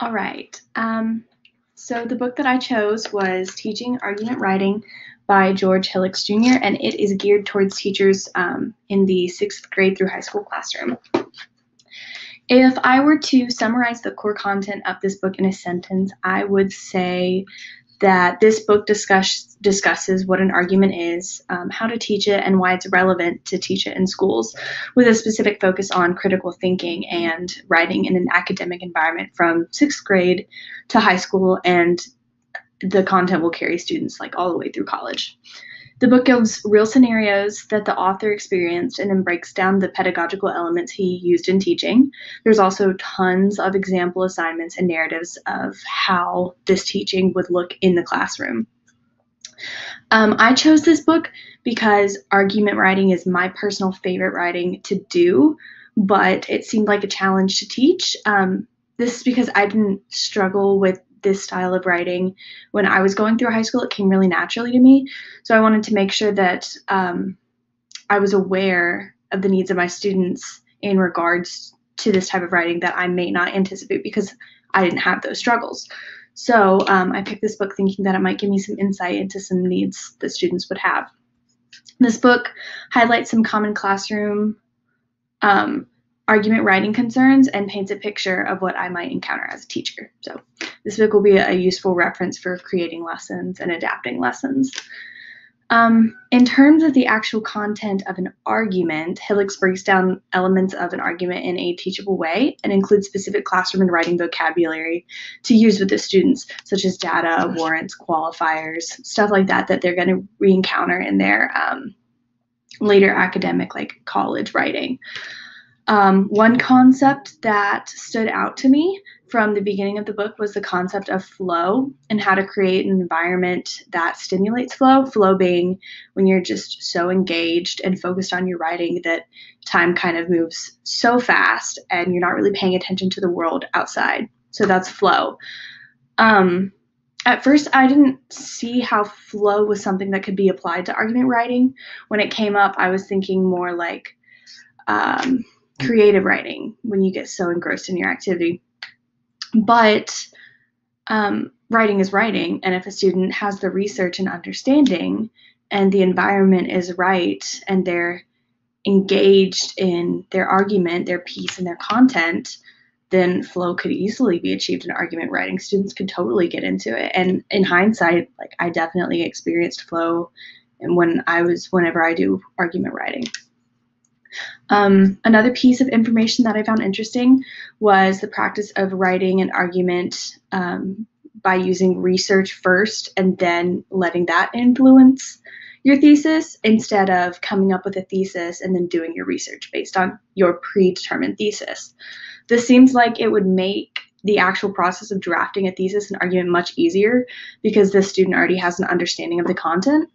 All right. Um, so the book that I chose was Teaching Argument Writing by George Hillocks Jr., and it is geared towards teachers um, in the sixth grade through high school classroom. If I were to summarize the core content of this book in a sentence, I would say that this book discuss, discusses what an argument is, um, how to teach it, and why it's relevant to teach it in schools, with a specific focus on critical thinking and writing in an academic environment from sixth grade to high school, and the content will carry students like all the way through college. The book gives real scenarios that the author experienced and then breaks down the pedagogical elements he used in teaching. There's also tons of example assignments and narratives of how this teaching would look in the classroom. Um, I chose this book because argument writing is my personal favorite writing to do, but it seemed like a challenge to teach. Um, this is because I didn't struggle with this style of writing when I was going through high school. It came really naturally to me. So I wanted to make sure that um, I was aware of the needs of my students in regards to this type of writing that I may not anticipate because I didn't have those struggles. So um, I picked this book thinking that it might give me some insight into some needs that students would have. This book highlights some common classroom um, argument writing concerns and paints a picture of what I might encounter as a teacher. So this book will be a useful reference for creating lessons and adapting lessons. Um, in terms of the actual content of an argument, Hillocks breaks down elements of an argument in a teachable way and includes specific classroom and writing vocabulary to use with the students, such as data, warrants, qualifiers, stuff like that, that they're going to re-encounter in their um, later academic, like college writing. Um, one concept that stood out to me from the beginning of the book was the concept of flow and how to create an environment that stimulates flow. Flow being when you're just so engaged and focused on your writing that time kind of moves so fast and you're not really paying attention to the world outside. So that's flow. Um, at first, I didn't see how flow was something that could be applied to argument writing. When it came up, I was thinking more like, um, creative writing when you get so engrossed in your activity. But um, writing is writing, and if a student has the research and understanding, and the environment is right, and they're engaged in their argument, their piece, and their content, then flow could easily be achieved in argument writing. Students could totally get into it. And in hindsight, like I definitely experienced flow and when I was whenever I do argument writing. Um, another piece of information that I found interesting was the practice of writing an argument um, by using research first and then letting that influence your thesis instead of coming up with a thesis and then doing your research based on your predetermined thesis. This seems like it would make the actual process of drafting a thesis and argument much easier because the student already has an understanding of the content.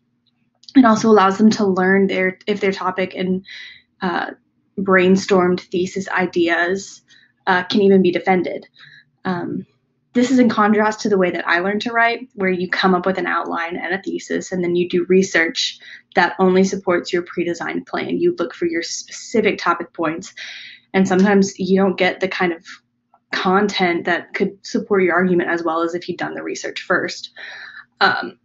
It also allows them to learn their if their topic and uh, brainstormed thesis ideas uh, can even be defended. Um, this is in contrast to the way that I learned to write, where you come up with an outline and a thesis, and then you do research that only supports your pre designed plan. You look for your specific topic points, and sometimes you don't get the kind of content that could support your argument as well as if you'd done the research first. Um,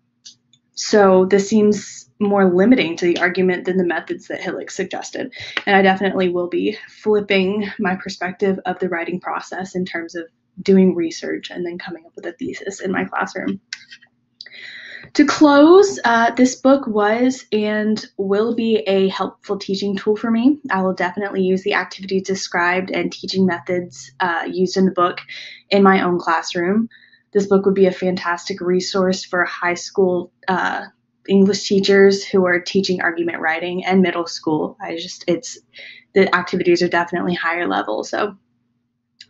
so this seems more limiting to the argument than the methods that Hillocks suggested. And I definitely will be flipping my perspective of the writing process in terms of doing research and then coming up with a thesis in my classroom. To close, uh, this book was and will be a helpful teaching tool for me. I will definitely use the activities described and teaching methods uh, used in the book in my own classroom. This book would be a fantastic resource for high school uh, English teachers who are teaching argument writing and middle school. I just, it's, the activities are definitely higher level. So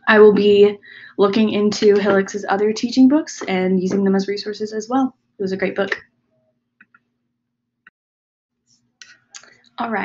I will be looking into Hillocks's other teaching books and using them as resources as well. It was a great book. All right.